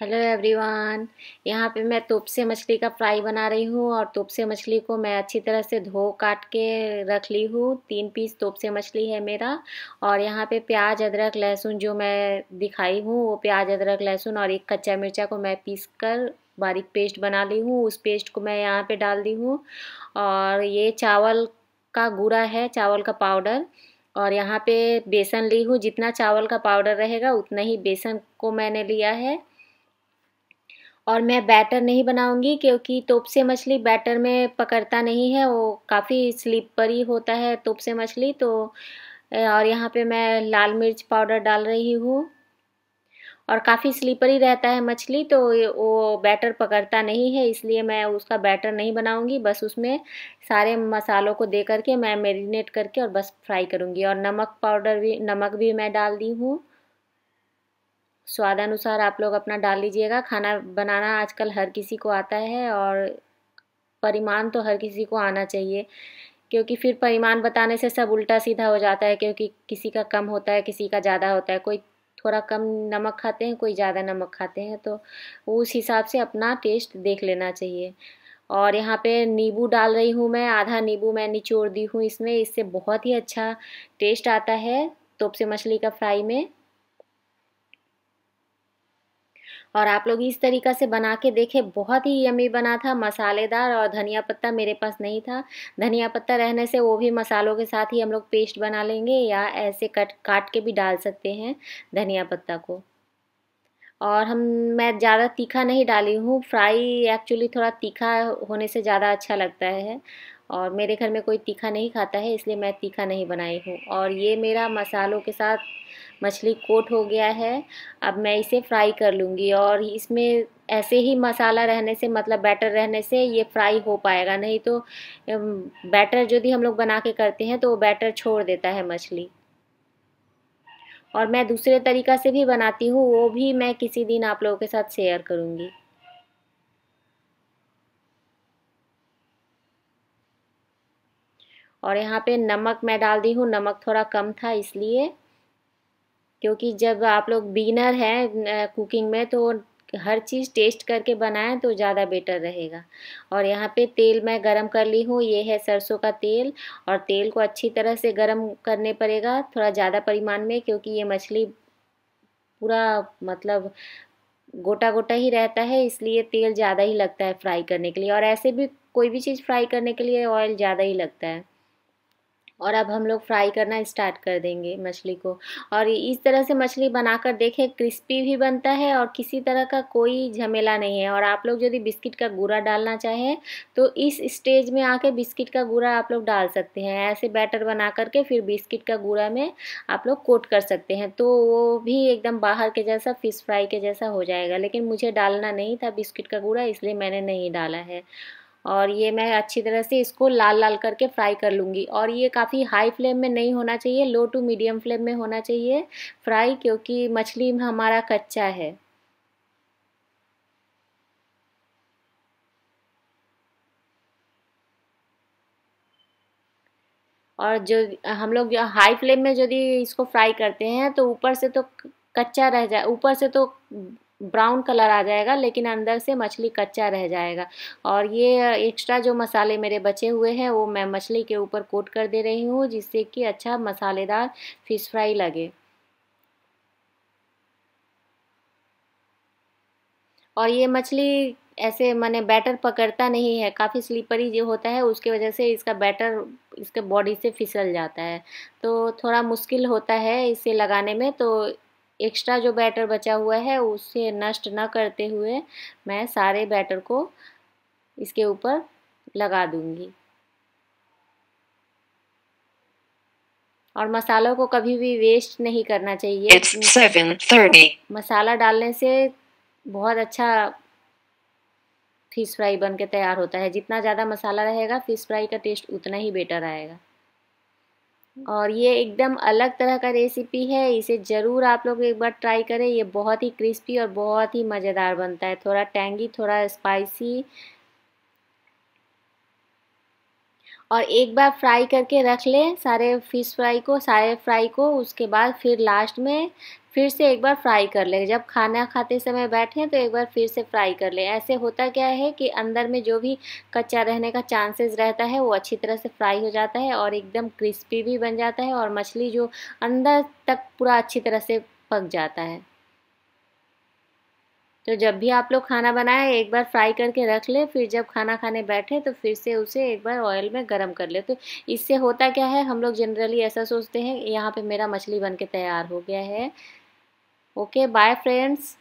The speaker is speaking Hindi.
हेलो एवरीवन, यहाँ पे मैं तोपसे मछली का फ्राई बना रही हूँ और तोपसे मछली को मैं अच्छी तरह से धो काट के रख ली हूँ। तीन पीस तोपसे मछली है मेरा और यहाँ पे प्याज, अदरक, लहसुन जो मैं दिखाई हूँ, वो प्याज, अदरक, लहसुन और एक कच्चा मिर्चा को मैं पीस कर बारीक पेस्ट बना ली हूँ। उस पेस्ट को मैं यहाँ पर डाल दी हूँ और ये चावल का गुड़ा है, चावल का पाउडर और यहाँ पे बेसन ली हूँ। जितना चावल का पाउडर रहेगा, उतना ही बेसन को मैंने लिया है। और मैं बैटर नहीं बनाऊँगी क्योंकि तोप से मछली बैटर में पकड़ता नहीं है, वो काफ़ी स्लिपरी होता है तोप से मछली तो और यहाँ पे मैं लाल मिर्च पाउडर डाल रही हूँ। और काफ़ी स्लीपरी रहता है मछली तो वो बैटर पकड़ता नहीं है, इसलिए मैं उसका बैटर नहीं बनाऊँगी, बस उसमें सारे मसालों को दे करके मैं मेरीनेट करके और बस फ्राई करूँगी। और नमक पाउडर भी, नमक भी मैं डाल दी हूँ। स्वादानुसार आप लोग अपना डाल लीजिएगा। खाना बनाना आजकल हर किसी को आता है और परिमाण तो हर किसी को आना चाहिए, क्योंकि फिर परिमाण बताने से सब उल्टा सीधा हो जाता है, क्योंकि किसी का कम होता है, किसी का ज़्यादा होता है। कोई थोड़ा कम नमक खाते हैं, कोई ज़्यादा नमक खाते हैं तो उस हिसाब से अपना टेस्ट देख लेना चाहिए। और यहाँ पे नींबू डाल रही हूँ मैं, आधा नींबू मैं निचोड़ दी हूँ इसमें, इससे बहुत ही अच्छा टेस्ट आता है तोप से मछली का फ्राई में। और आप लोग इस तरीक़ा से बना के देखें, बहुत ही यमी बना था, मसालेदार और धनिया पत्ता मेरे पास नहीं था। धनिया पत्ता रहने से वो भी मसालों के साथ ही हम लोग पेस्ट बना लेंगे या ऐसे कट, काट के भी डाल सकते हैं धनिया पत्ता को। और हम, मैं ज़्यादा तीखा नहीं डाली हूँ, फ्राई एक्चुअली थोड़ा तीखा होने से ज़्यादा अच्छा लगता है। और मेरे घर में कोई तीखा नहीं खाता है, इसलिए मैं तीखा नहीं बनाई हूँ। और ये मेरा मसालों के साथ मछली कोट हो गया है, अब मैं इसे फ्राई कर लूँगी। और इसमें ऐसे ही मसाला रहने से मतलब बैटर रहने से ये फ्राई हो पाएगा, नहीं तो बैटर जो भी हम लोग बना के करते हैं तो वो बैटर छोड़ देता है मछली। और मैं दूसरे तरीक़ा से भी बनाती हूँ, वो भी मैं किसी दिन आप लोगों के साथ शेयर करूँगी। और यहाँ पे नमक मैं डाल दी हूँ, नमक थोड़ा कम था इसलिए, क्योंकि जब आप लोग बीनर हैं कुकिंग में तो हर चीज़ टेस्ट करके बनाएँ तो ज़्यादा बेटर रहेगा। और यहाँ पे तेल मैं गरम कर ली हूँ, ये है सरसों का तेल, और तेल को अच्छी तरह से गरम करने पड़ेगा थोड़ा ज़्यादा परिमाण में, क्योंकि ये मछली पूरा मतलब गोटा गोटा ही रहता है, इसलिए तेल ज़्यादा ही लगता है फ्राई करने के लिए। और ऐसे भी कोई भी चीज़ फ्राई करने के लिए ऑयल ज़्यादा ही लगता है। और अब हम लोग फ्राई करना स्टार्ट कर देंगे मछली को। और इस तरह से मछली बनाकर देखें, क्रिस्पी भी बनता है और किसी तरह का कोई झमेला नहीं है। और आप लोग यदि बिस्किट का गुड़ा डालना चाहें तो इस स्टेज में आके बिस्किट का गुड़ा आप लोग डाल सकते हैं। ऐसे बैटर बना करके फिर बिस्किट का गुड़ा में आप लोग कोट कर सकते हैं। तो वो भी एकदम बाहर के जैसा, फ़िश फ्राई के जैसा हो जाएगा। लेकिन मुझे डालना नहीं था बिस्किट का गुड़ा इसलिए मैंने नहीं डाला है। और ये मैं अच्छी तरह से इसको लाल लाल करके फ्राई कर लूँगी। और ये काफ़ी हाई फ्लेम में नहीं होना चाहिए, लो टू मीडियम फ्लेम में होना चाहिए फ्राई, क्योंकि मछली हमारा कच्चा है। और जो हम लोग हाई फ्लेम में यदि इसको फ्राई करते हैं तो ऊपर से तो कच्चा रह जाए ऊपर से तो ब्राउन कलर आ जाएगा, लेकिन अंदर से मछली कच्चा रह जाएगा। और ये एक्स्ट्रा जो मसाले मेरे बचे हुए हैं, वो मैं मछली के ऊपर कोट कर दे रही हूँ, जिससे कि अच्छा मसालेदार फ़िश फ्राई लगे। और ये मछली ऐसे मैंने बैटर पकड़ता नहीं है, काफ़ी स्लीपरी जो होता है, उसकी वजह से इसका बैटर इसके बॉडी से फिसल जाता है। तो थोड़ा मुश्किल होता है इसे लगाने में तो एक्स्ट्रा जो बैटर बचा हुआ है उसे नष्ट न करते हुए मैं सारे बैटर को इसके ऊपर लगा दूँगी। और मसालों को कभी भी वेस्ट नहीं करना चाहिए। मसाला डालने से बहुत अच्छा फ़िश फ्राई बन के तैयार होता है। जितना ज़्यादा मसाला रहेगा फ़िश फ्राई का टेस्ट उतना ही बेटर आएगा। और ये एकदम अलग तरह का रेसिपी है, इसे ज़रूर आप लोग एक बार ट्राई करें। ये बहुत ही क्रिस्पी और बहुत ही मज़ेदार बनता है। थोड़ा टैंगी थोड़ा स्पाइसी और एक बार फ्राई करके रख लें सारे फ़िश फ्राई को, सारे फ्राई को, उसके बाद फिर लास्ट में फिर से एक बार फ्राई कर लें। जब खाना खाते समय बैठें तो एक बार फिर से फ्राई कर लें। ऐसे होता क्या है कि अंदर में जो भी कच्चा रहने का चांसेस रहता है, वो अच्छी तरह से फ्राई हो जाता है और एकदम क्रिस्पी भी बन जाता है और मछली जो अंदर तक पूरा अच्छी तरह से पक जाता है। तो जब भी आप लोग खाना बनाएँ, एक बार फ्राई करके रख ले। फिर जब खाना खाने बैठे तो फिर से उसे एक बार ऑयल में गर्म कर ले। तो इससे होता क्या है, हम लोग जनरली ऐसा सोचते हैं, यहाँ पे मेरा मछली बन के तैयार हो गया है। okay bye friends.